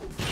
you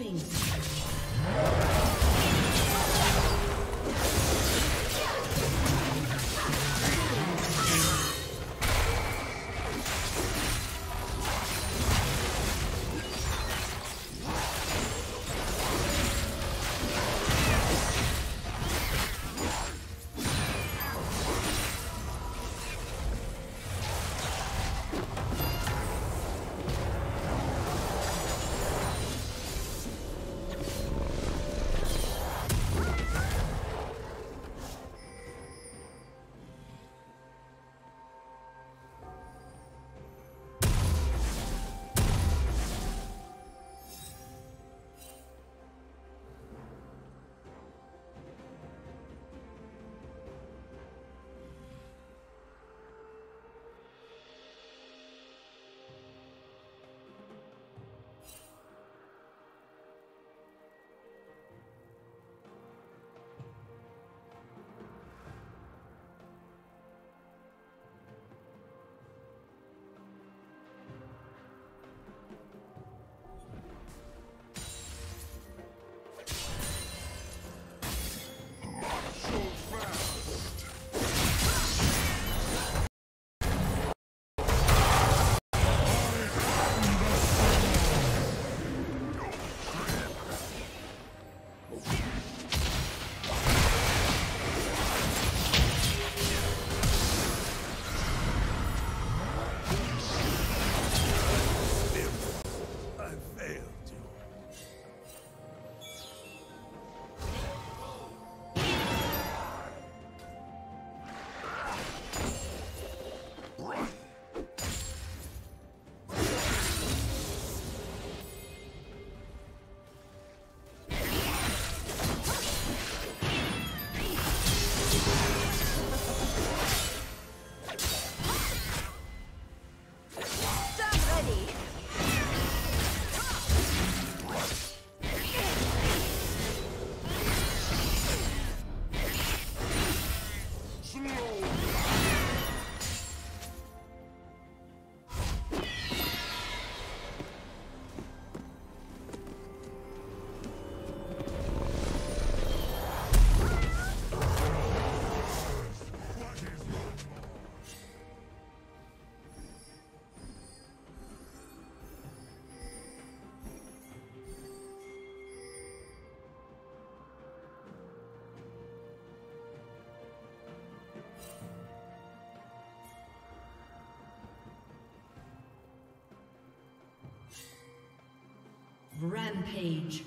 Killing. Rampage.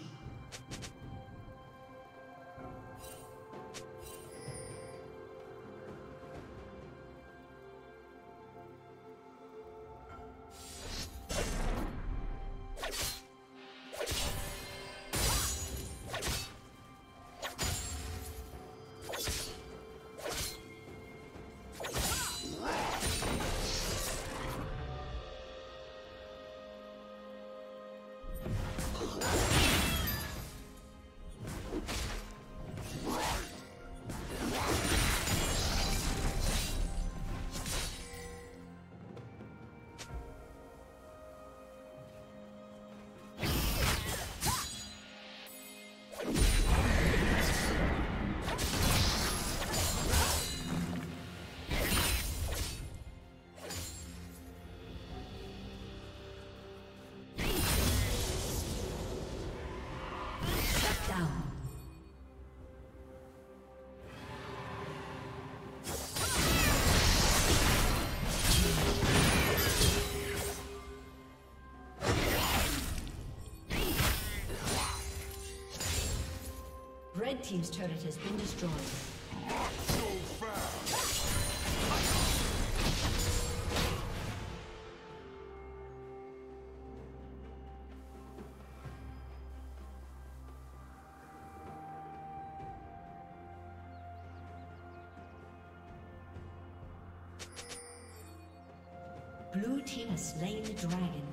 Team's turret has been destroyed. Blue Team has slain the dragon.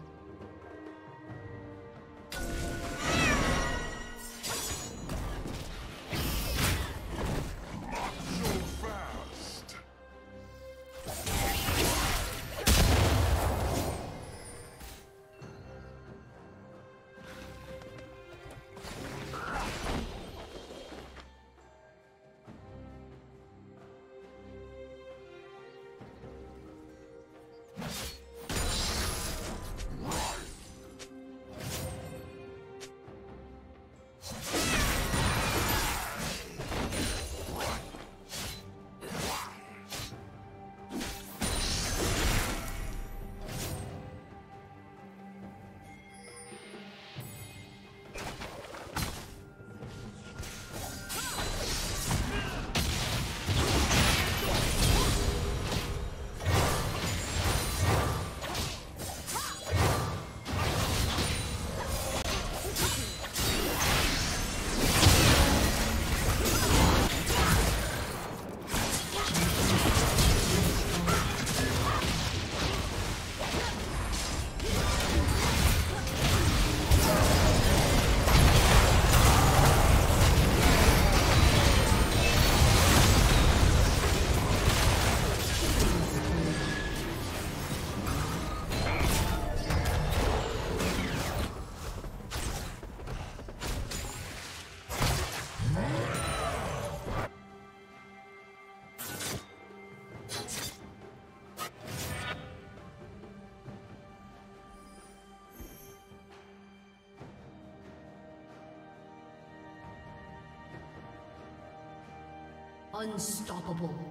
Unstoppable.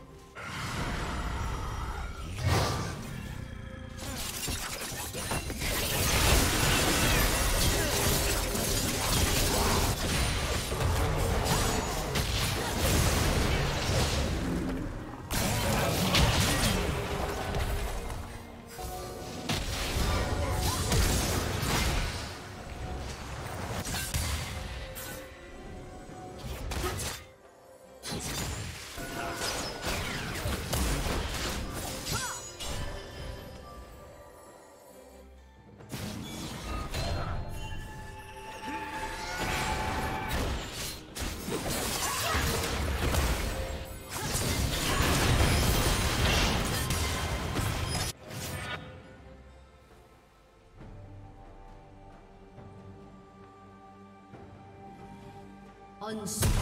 Unstoppable.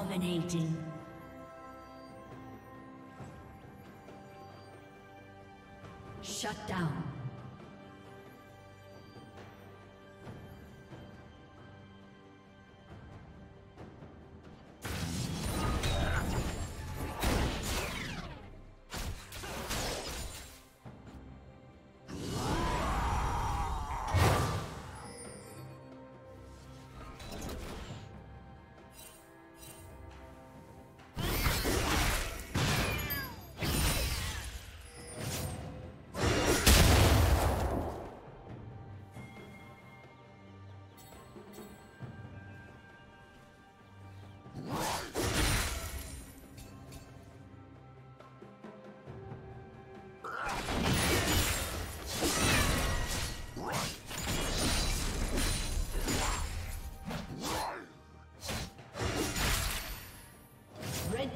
Dominating.